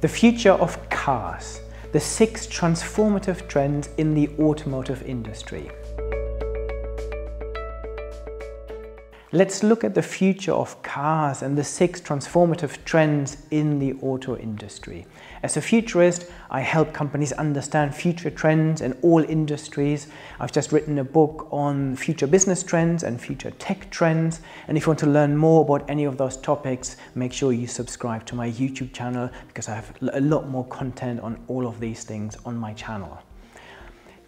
The future of cars, the six transformative trends in the automotive industry. Let's look at the future of cars and the six transformative trends in the auto industry. As a futurist, I help companies understand future trends in all industries. I've just written a book on future business trends and future tech trends. And if you want to learn more about any of those topics, make sure you subscribe to my YouTube channel because I have a lot more content on all of these things on my channel.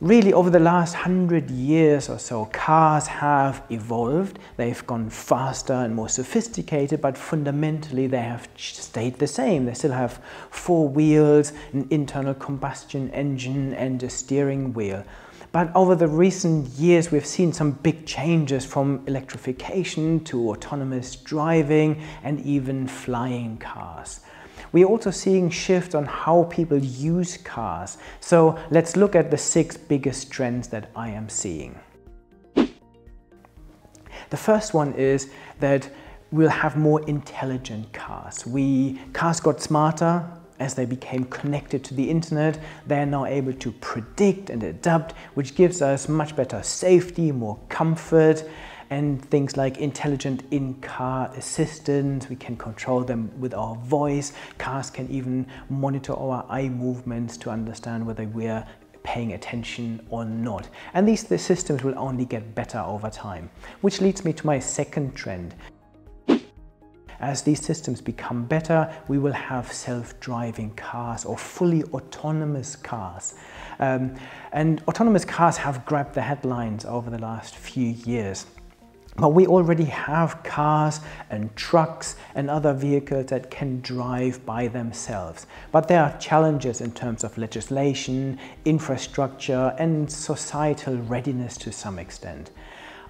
Really, over the last hundred years or so, cars have evolved. They've gone faster and more sophisticated, but fundamentally they have stayed the same. They still have four wheels, an internal combustion engine, and a steering wheel. But over the recent years, we've seen some big changes from electrification to autonomous driving and even flying cars. We're also seeing shifts on how people use cars. So let's look at the six biggest trends that I am seeing. The first one is that we'll have more intelligent cars. We, cars got smarter as they became connected to the internet. They're now able to predict and adapt, which gives us much better safety, more comfort, and things like intelligent in-car assistants. We can control them with our voice. Cars can even monitor our eye movements to understand whether we're paying attention or not. And these the systems will only get better over time, which leads me to my second trend. As these systems become better, we will have self-driving cars or fully autonomous cars. Um, and autonomous cars have grabbed the headlines over the last few years. But we already have cars and trucks and other vehicles that can drive by themselves. But there are challenges in terms of legislation, infrastructure and societal readiness to some extent.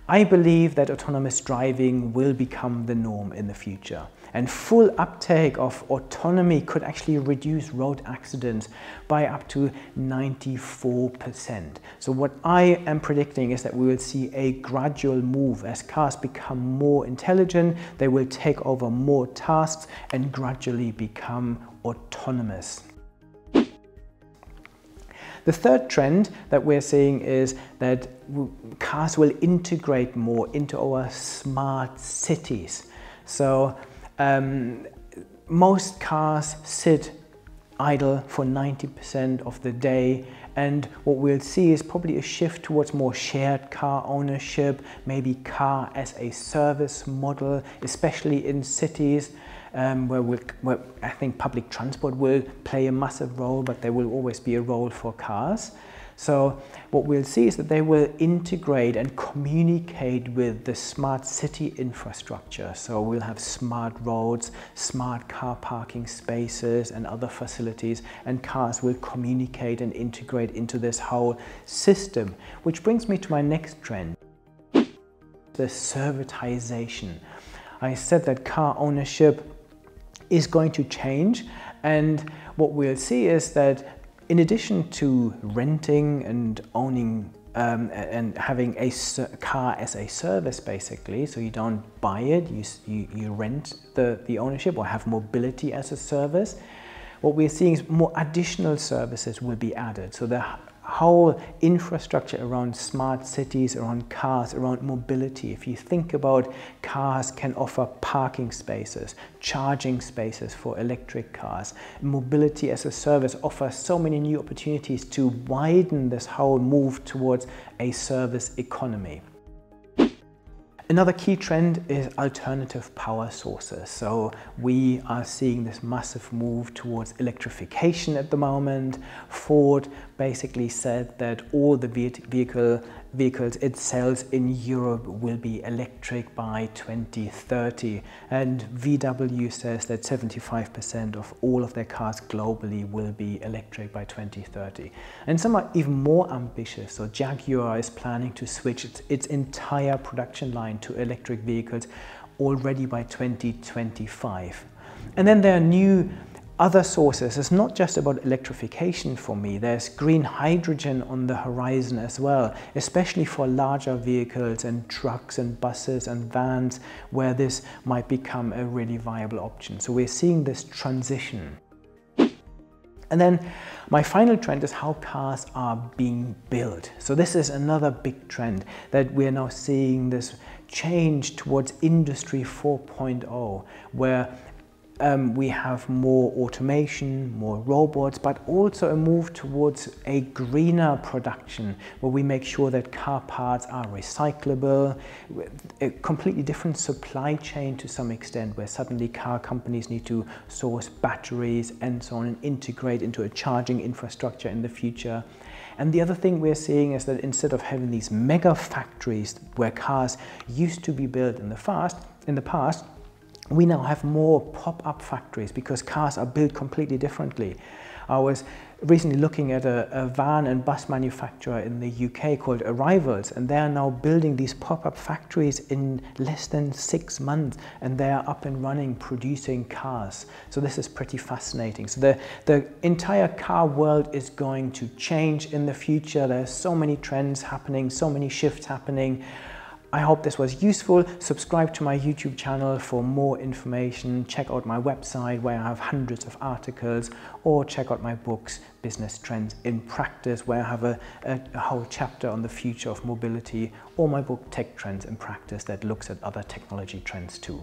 I believe that autonomous driving will become the norm in the future. And full uptake of autonomy could actually reduce road accidents by up to 94%. So what I am predicting is that we will see a gradual move as cars become more intelligent, they will take over more tasks and gradually become autonomous. The third trend that we're seeing is that cars will integrate more into our smart cities. So um, most cars sit idle for 90% of the day and what we'll see is probably a shift towards more shared car ownership, maybe car as a service model, especially in cities um, where, we'll, where I think public transport will play a massive role, but there will always be a role for cars. So what we'll see is that they will integrate and communicate with the smart city infrastructure. So we'll have smart roads, smart car parking spaces and other facilities and cars will communicate and integrate into this whole system. Which brings me to my next trend, the servitization. I said that car ownership is going to change and what we'll see is that in addition to renting and owning um, and having a car as a service basically, so you don't buy it, you, you, you rent the, the ownership or have mobility as a service, what we're seeing is more additional services will be added. So the whole infrastructure around smart cities, around cars, around mobility. If you think about cars can offer parking spaces, charging spaces for electric cars. Mobility as a service offers so many new opportunities to widen this whole move towards a service economy. Another key trend is alternative power sources. So we are seeing this massive move towards electrification at the moment. Ford basically said that all the vehicle vehicles it sells in Europe will be electric by 2030 and VW says that 75% of all of their cars globally will be electric by 2030 and some are even more ambitious. So Jaguar is planning to switch its, its entire production line to electric vehicles already by 2025 and then there are new other sources. It's not just about electrification for me. There's green hydrogen on the horizon as well, especially for larger vehicles and trucks and buses and vans where this might become a really viable option. So we're seeing this transition. And then my final trend is how cars are being built. So this is another big trend that we're now seeing this change towards industry 4.0 where um, we have more automation, more robots, but also a move towards a greener production where we make sure that car parts are recyclable, a completely different supply chain to some extent where suddenly car companies need to source batteries and so on and integrate into a charging infrastructure in the future. And the other thing we're seeing is that instead of having these mega factories where cars used to be built in the past, in the past, we now have more pop-up factories because cars are built completely differently. I was recently looking at a, a, van and bus manufacturer in the UK called Arrivals and they are now building these pop-up factories in less than six months and they are up and running producing cars. So this is pretty fascinating. So the, the entire car world is going to change in the future. There's so many trends happening, so many shifts happening. I hope this was useful. Subscribe to my YouTube channel for more information. Check out my website where I have hundreds of articles or check out my books, Business Trends in Practice, where I have a, a, a whole chapter on the future of mobility or my book, Tech Trends in Practice that looks at other technology trends too.